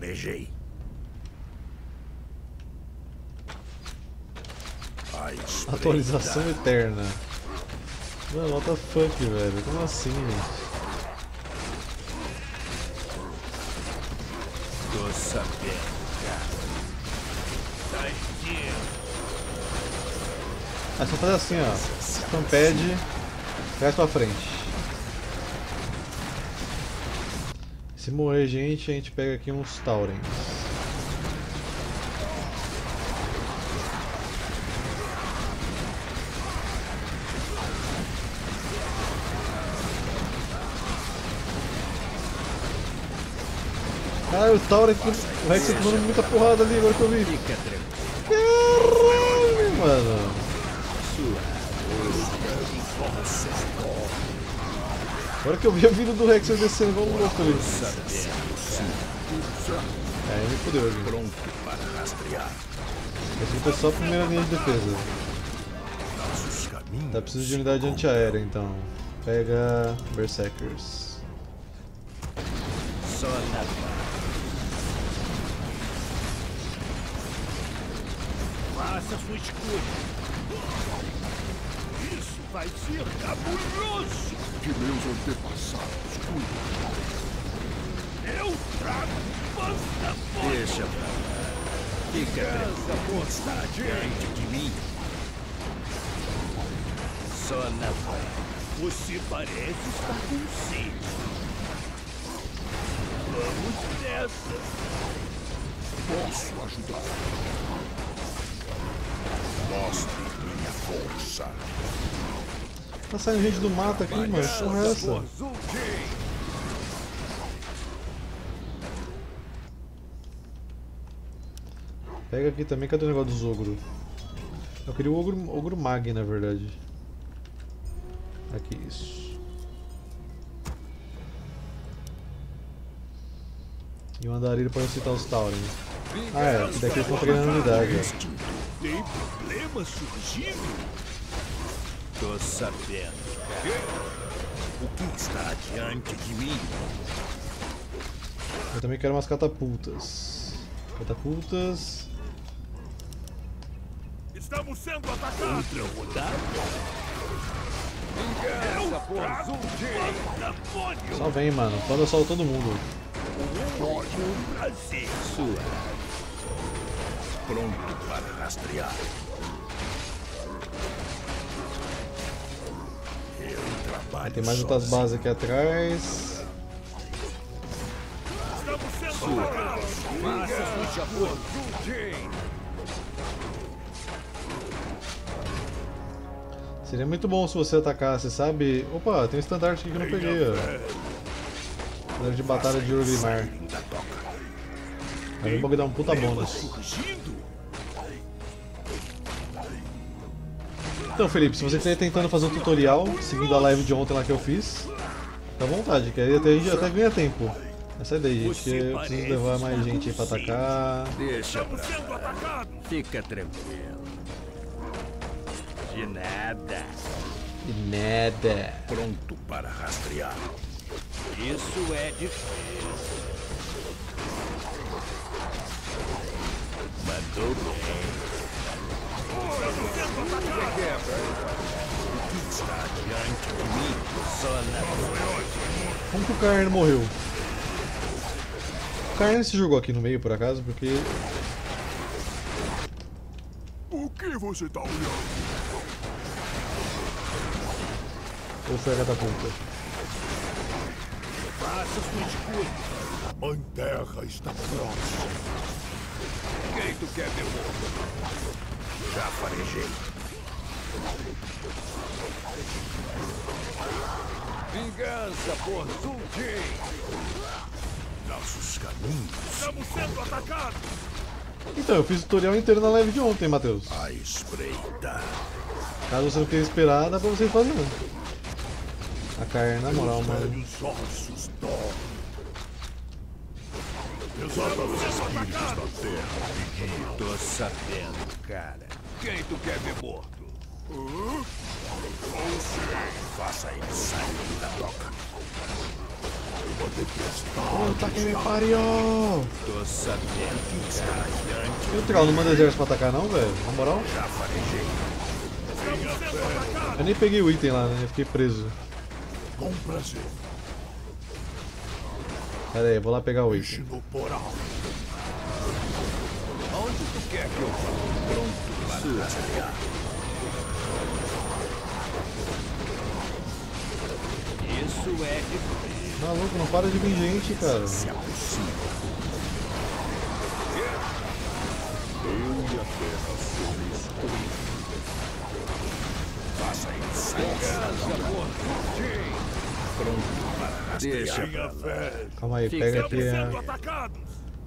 Farejei. Atualização eterna. Mano, what the fuck, velho? Como assim, gente? Tô sabendo, cara. Tá. É só fazer assim, ó. Stampede, traz pra frente. Se morrer gente, a gente pega aqui uns Taurens. Caralho, o Tauren Rex tá tomando muita porrada ali, agora que eu vi. Caralho, mano. Agora que eu vi a vida do Rex descendo igual um louco ali. É, ele fudeu aqui. Pronto para rastrear. Esse aqui foi só a primeira linha de defesa. Tá precisando de unidade antiaérea então. Pega Berserkers. Só Faça sua escolha. Isso vai ser cabuloso. Que meus antepassados cuidem. Eu trago banda forte. Deixa pra lá. Fica tranquilo. De mim. Só na paz. Você parece estar com sede. Vamos nessa. Posso ajudar. Mostre minha força. Tá saindo gente do mato aqui, mano. Que porra é essa? Pega aqui também, cadê o negócio dos ogro? Eu queria o ogro, ogro mag, na verdade. Aqui, isso. E o andarilho para citar os Tauren. Ah é, daqui eles estão treinando unidade. Tem problema surgindo? Tô sabendo. O que está diante de mim? Eu também quero umas catapultas. Catapultas. Estamos sendo atacados! Outra rodada? Eu trago pandemônio! Só vem, mano. Quando eu solto todo mundo. Com prazer. Sua. Pronto para rastrear. Trabalho Tem mais outras bases aqui atrás. Seria muito bom se você atacasse, sabe? Opa, tem um estandarte aqui que eu não peguei, ó. Estandarte de batalha de Urgrimar. Aí o bagulho dá um puta bônus. Então, Felipe, se você estiver tentando fazer um tutorial, seguindo a live de ontem lá que eu fiz, fica à vontade, que aí até, a gente até ganha tempo. Essa é a ideia, gente, que eu preciso levar mais gente aí pra atacar. Deixa pra lá. Fica tranquilo. De nada. E nada. Pronto para rastrear. Isso é difícil. Mandou bem. Como que o Carne morreu? O Carne se jogou aqui no meio, por acaso, porque... O que você tá olhando? Ou foi a catapulta? Faça sua escuta. A Mãe Terra está próxima. Quem tu quer ver morto? Já farejei. Vingança por Zul'Jin. Nossos caminhos Estamos sendo atacados. Então, eu fiz o tutorial inteiro na live de ontem, Matheus. à espreita. Caso você não queira esperar, dá pra você fazer. A carne, na moral, mano. Velhos ossos dormem. Exata os espíritos da terra. Tô sabendo, cara. Quem tu quer ver morto? Faça ele sair da toca. Puta que me pariu! Tô sabendo que está diante. E o Troll não manda exército pra atacar não, velho? Na moral? Já farejei. Eu nem peguei o item lá, né? Eu fiquei preso. Com prazer. Pera aí, vou lá pegar o item. Onde tu quer que eu vá? Para Isso é difícil. Maluco, não para de vir gente, cara. Se é. Eu e a terra somos um. Faça. Pronto Deixa. Calma aí, pega aqui a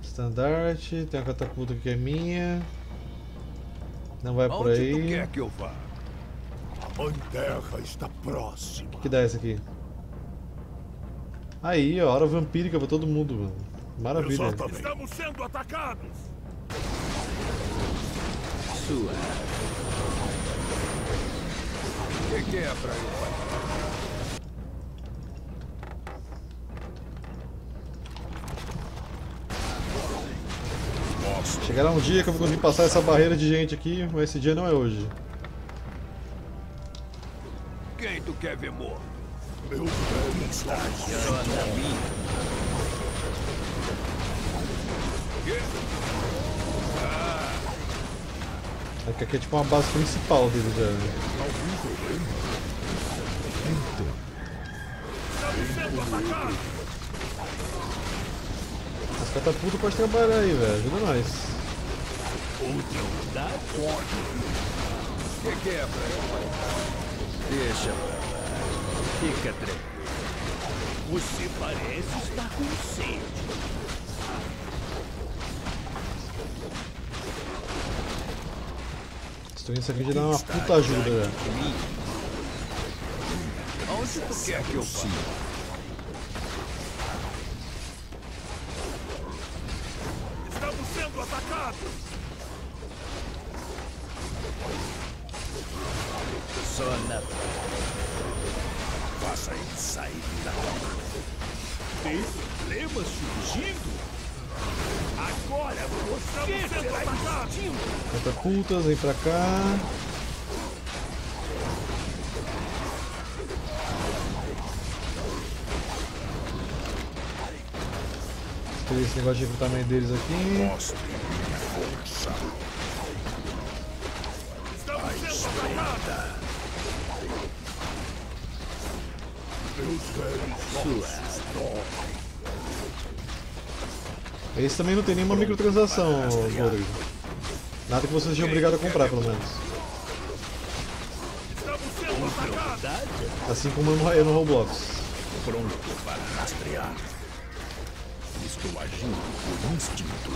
estandarte, tem a catapulta que é minha. Não vai por Onde tu aí. quer que eu vá? A Mãe Terra está próxima. O que dá essa aqui? Aí, ó, hora vampírica pra todo mundo, mano. Maravilha. Exatamente. Estamos sendo atacados. Sua. O que, que é pra eu fazer? Chegará um dia que eu vou conseguir passar essa barreira de gente aqui, mas esse dia não é hoje. Quem tu quer ver morto? Meu velho Está de mim. Aqui, é tipo uma base principal dele já. né? As catapultas podem trabalhar aí, velho. Ajuda nós. O que, que é fazer? Deixa. Fica tranquilo. Você parece estar com sede. Destruindo isso aqui já dá uma puta ajuda já. Onde tu quer que eu vá? Atacados. Só na Faça ele sair da toca. Tem problemas surgindo? Agora você será extinto. Catapultas, vem pra cá. Esse negócio de recrutamento deles aqui. Mostre Esse também não tem nenhuma microtransação, Rodrigo. Nada que você seja obrigado a comprar, pelo menos. Assim como eu no, Roblox. Pronto para rastrear. Estou agindo por instinto.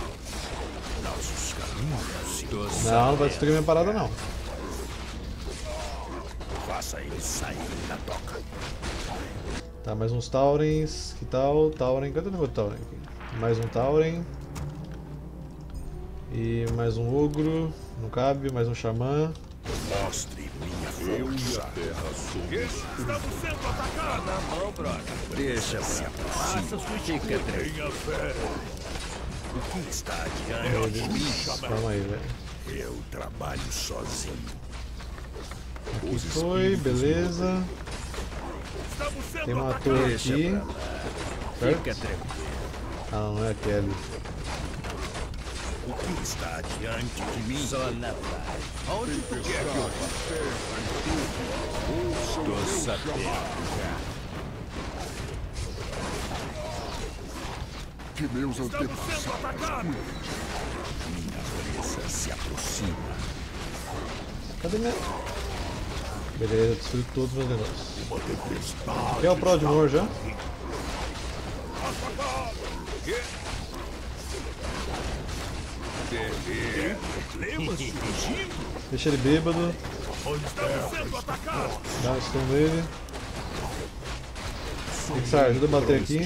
Nossos caminhos Não, não vai destruir minha parada não. Faça eles saírem da toca. Tá, mais uns Taurens. Que tal? Tauren. Cadê o negócio de Tauren aqui? Mais um Tauren. E mais um Ogro. Não cabe. Mais um Xamã. Mostre minha força. Estamos sendo atacados! Na mão, brother. Deixa se Faça sua. O que está adiante de mim? Calma aí, velho. Eu trabalho sozinho. Aqui foi, beleza. Estamos sendo Tem uma atacados! torre aqui. Certo? Ah, não, é a Kelly. O que está adiante de mim? Só na paz. Onde tu quer que eu Estou sabendo. Que meus Estamos antepassados! Minha presa se aproxima. Cadê minha... Beleza, destruí todos os meus negócios. Aqui é o Prodmore já. Problemas surgindo! Deixa ele bêbado. Dá um stun nele. Pixar, ajuda a bater aqui.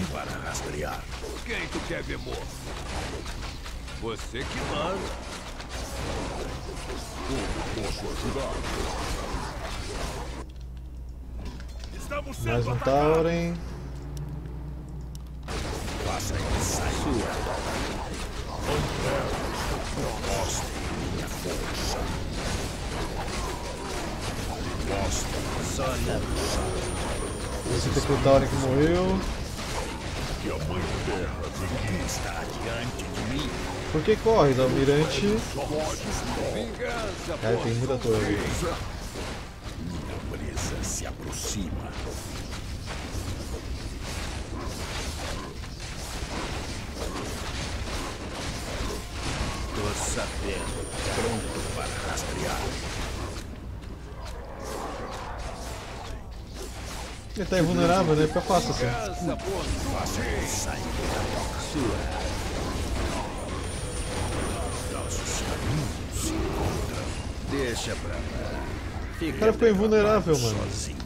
Quem tu quer ver morto? Você que manda. Estamos sendo Mais um atacados! Tauren. Faça ele sair. Mostre minha força. Mostre. Só na Esse aqui é o Tauren que morreu. O que está adiante de mim? Por que corre, Almirante? Cara, tem muita torre se aproxima. Tô sabendo. Pronto para rastrear. Ele tá invulnerável, né? Fica fácil assim. da sua. Nossos caminhos se encontram. Deixa pra lá. Fica O cara ficou invulnerável, mano. sozinho.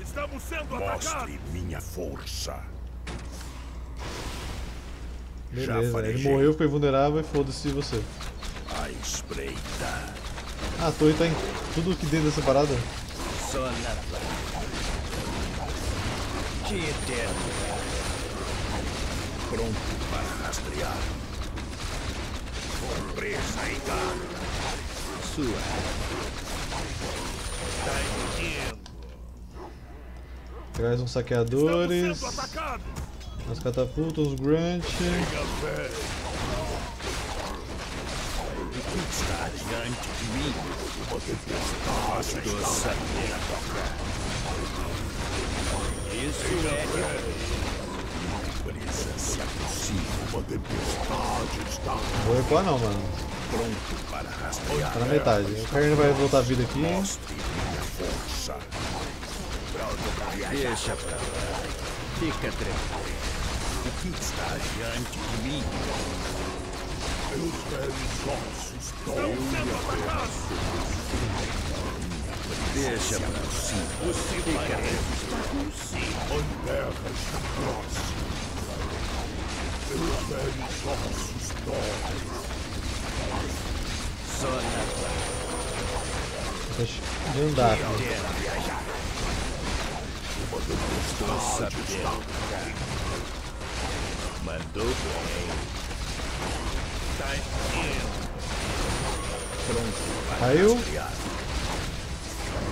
Estamos sendo atacados! Mostre minha força. Já Beleza, ele morreu, ficou invulnerável e foda-se você. A espreita. Ah, a torre tá em tudo aqui dentro dessa parada. De eterno. Pronto para rastrear. Com presa em. Sua. Tá! Traz uns saqueadores, umas catapultas, uns grunt. O que está diante de mim? Uma tempestade do sabendo. Isso é de presa se aproxima. Uma tempestade está Não vou recuar não, mano. Pronto para rastrear. Tá na metade. O Carne vai voltar a vida aqui. Deixa pra lá. Fica tranquilo. O que está diante de mim? Meus ossos doem Deixa pra. Você parece estar com sede! A terra está próxima. Meus. Só na Deixa de andar. Estou sabendo. Mandou! Pronto Caiu?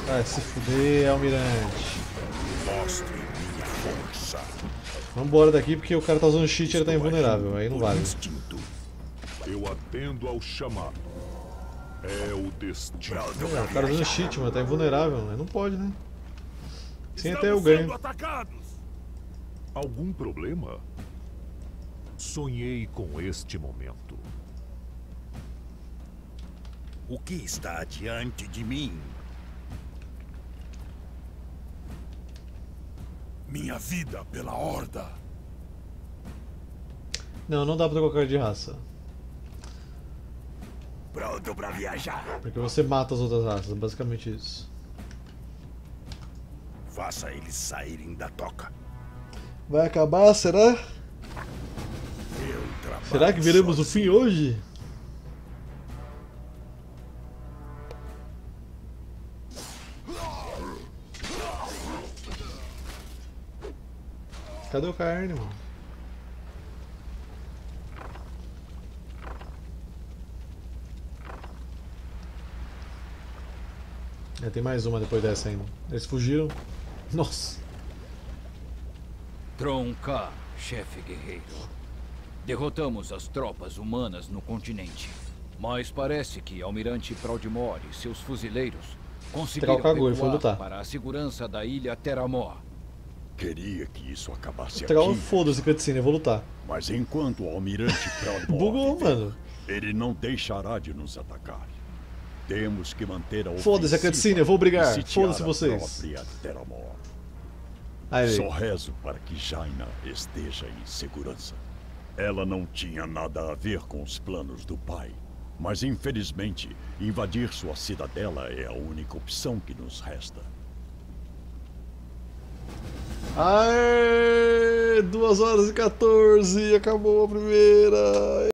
Vai se fuder, Almirante. Mostre minha força. Vambora daqui porque o cara tá usando cheat e ele tá invulnerável. Aí não vale. Eu atendo ao chamado. É o destino. É, o cara usando cheat, mano, tá invulnerável, mas não pode, né? Sem até eu ganho. atacados! Algum problema? Sonhei com este momento. O que está diante de mim? Minha vida pela Horda. Não, não dá pra trocar de raça. Pronto para viajar. Porque você mata as outras raças, basicamente isso. Faça eles saírem da toca. Vai acabar, será? Será que veremos o fim hoje? Cadê o carne, mano? É, tem mais uma depois dessa ainda. Eles fugiram. Nossa. Tronca, chefe guerreiro. Derrotamos as tropas humanas no continente. Mas parece que Almirante Proudmore e seus fuzileiros conseguiram Troll cagou, ele foi lutar. para a segurança da ilha Terramor. Queria que isso acabasse Troll, aqui, foda-se, cutscene, eu vou lutar. Mas enquanto o almirante Proudmore Bugou, mano. ele não deixará de nos atacar. Temos que manter a Foda-se a cutscene, eu vou brigar. Foda-se vocês. Aí, Só rezo para que Jaina esteja em segurança. Ela não tinha nada a ver com os planos do pai. Mas infelizmente, invadir sua cidadela é a única opção que nos resta. Aê! 2 horas e 14, acabou a primeira.